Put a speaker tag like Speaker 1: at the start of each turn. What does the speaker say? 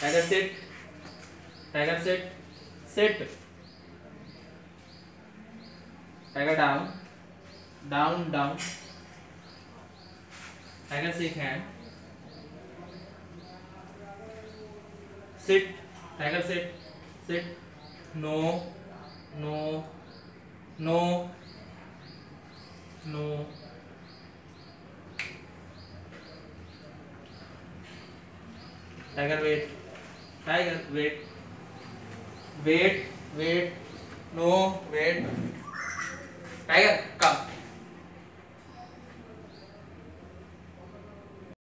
Speaker 1: tiger sit tiger sit sit tiger down down down tiger shake hand sit tiger sit sit no no no no tiger wait tiger wait wait wait no wait tiger